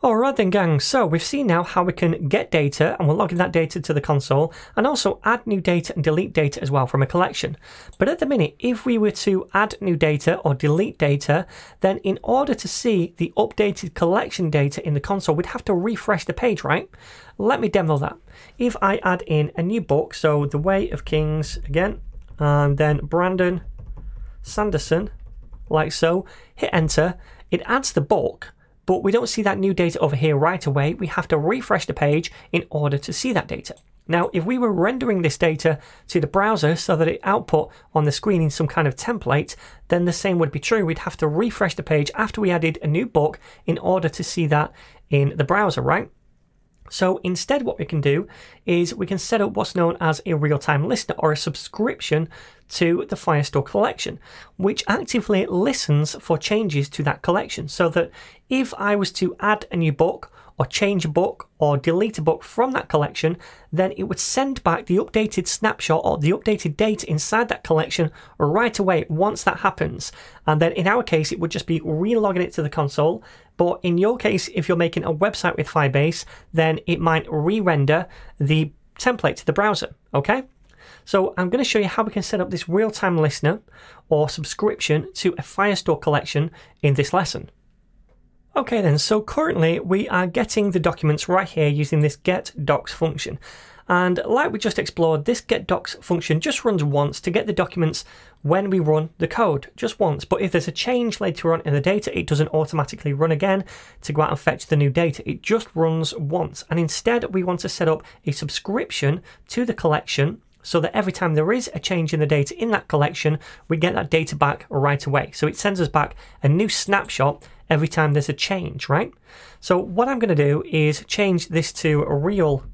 Alright then gang, so we've seen now how we can get data and we're logging that data to the console and also add new data and delete data as well from a collection. But at the minute, if we were to add new data or delete data, then in order to see the updated collection data in the console, we'd have to refresh the page, right? Let me demo that. If I add in a new book, so The Way of Kings again, and then Brandon Sanderson, like so, hit enter, it adds the book but we don't see that new data over here right away. We have to refresh the page in order to see that data. Now, if we were rendering this data to the browser so that it output on the screen in some kind of template, then the same would be true. We'd have to refresh the page after we added a new book in order to see that in the browser, right? So instead what we can do is we can set up what's known as a real-time listener or a subscription to the Firestore collection, which actively listens for changes to that collection so that if I was to add a new book or change a book or delete a book from that collection, then it would send back the updated snapshot or the updated date inside that collection right away once that happens. And then in our case, it would just be relogging it to the console. But in your case, if you're making a website with Firebase, then it might re-render the template to the browser, okay? So I'm going to show you how we can set up this real-time listener or subscription to a Firestore collection in this lesson. Okay then, so currently we are getting the documents right here using this get docs function. And like we just explored, this get docs function just runs once to get the documents when we run the code, just once. But if there's a change later on in the data, it doesn't automatically run again to go out and fetch the new data. It just runs once. And instead, we want to set up a subscription to the collection so that every time there is a change in the data in that collection, we get that data back right away. So it sends us back a new snapshot every time there's a change, right? So what I'm going to do is change this to real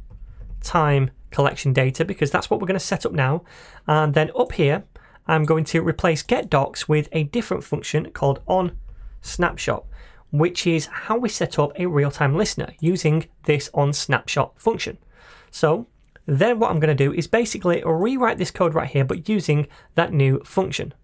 time collection data because that's what we're going to set up now. And then up here, I'm going to replace get docs with a different function called on snapshot, which is how we set up a real-time listener using this on snapshot function. So then what I'm going to do is basically rewrite this code right here, but using that new function.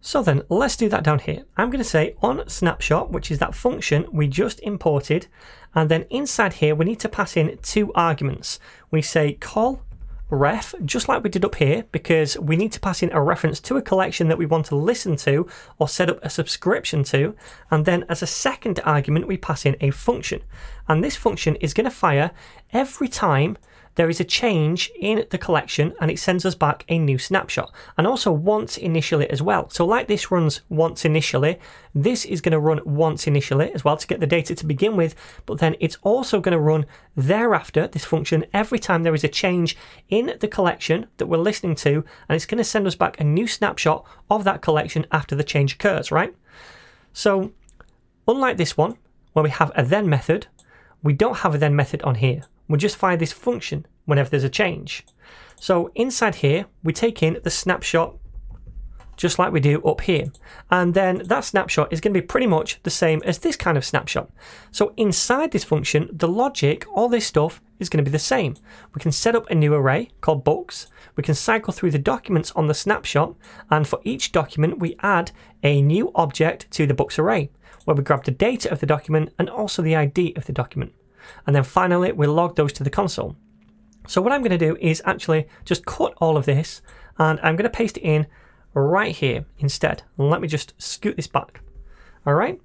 So then let's do that down here. I'm going to say on snapshot, which is that function we just imported. And then inside here, we need to pass in two arguments. We say call ref, just like we did up here, because we need to pass in a reference to a collection that we want to listen to or set up a subscription to. And then as a second argument, we pass in a function. And this function is going to fire every time there is a change in the collection and it sends us back a new snapshot and also once initially as well. So like this runs once initially, this is going to run once initially as well to get the data to begin with, but then it's also going to run thereafter, this function, every time there is a change in the collection that we're listening to and it's going to send us back a new snapshot of that collection after the change occurs, right? So unlike this one, where we have a then method, we don't have a then method on here. We'll just fire this function whenever there's a change. So inside here, we take in the snapshot just like we do up here. And then that snapshot is going to be pretty much the same as this kind of snapshot. So inside this function, the logic, all this stuff is going to be the same. We can set up a new array called books. We can cycle through the documents on the snapshot. And for each document, we add a new object to the books array where we grab the data of the document and also the ID of the document. And then finally, we log those to the console. So what I'm going to do is actually just cut all of this and I'm going to paste it in right here instead. Let me just scoot this back. All right.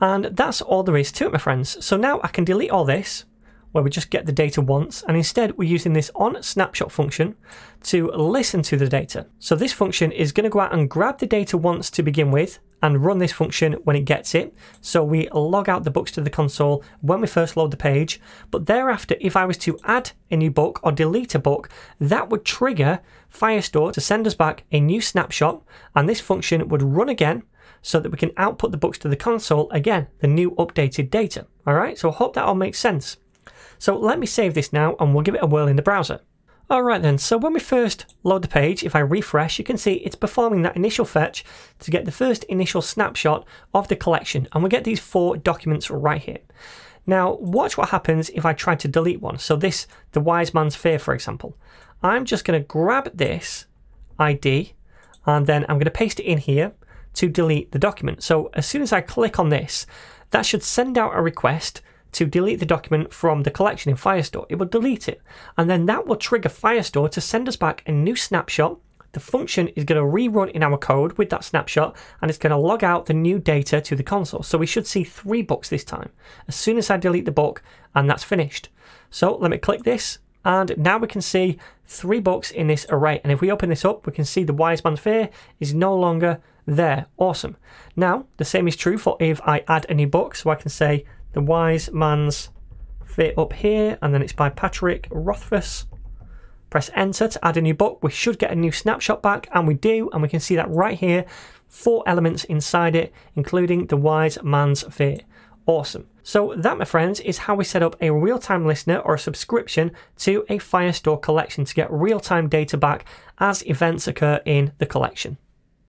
And that's all there is to it, my friends. So now I can delete all this where we just get the data once, and instead we're using this on snapshot function to listen to the data. So this function is going to go out and grab the data once to begin with and run this function when it gets it. So we log out the books to the console when we first load the page, but thereafter if I was to add a new book or delete a book, that would trigger Firestore to send us back a new snapshot and this function would run again so that we can output the books to the console again, the new updated data. All right, so I hope that all makes sense. So let me save this now and we'll give it a whirl in the browser. Alright then, so when we first load the page, if I refresh, you can see it's performing that initial fetch to get the first initial snapshot of the collection, and we get these four documents right here. Now, watch what happens if I try to delete one. So this, the wise man's fear, for example. I'm just going to grab this ID, and then I'm going to paste it in here to delete the document. So as soon as I click on this, that should send out a request to delete the document from the collection in Firestore. It will delete it. And then that will trigger Firestore to send us back a new snapshot. The function is going to rerun in our code with that snapshot and it's going to log out the new data to the console. So we should see three books this time as soon as I delete the book and that's finished. So let me click this and now we can see three books in this array. And if we open this up, we can see the Wise Man's Fear is no longer there. Awesome. Now, the same is true for if I add a new book. So I can say the Wise Man's Fear up here, and then it's by Patrick Rothfuss. Press enter to add a new book. We should get a new snapshot back, and we do, and we can see that right here. Four elements inside it, including the Wise Man's Fear. Awesome. So that, my friends, is how we set up a real-time listener or a subscription to a Firestore collection to get real-time data back as events occur in the collection.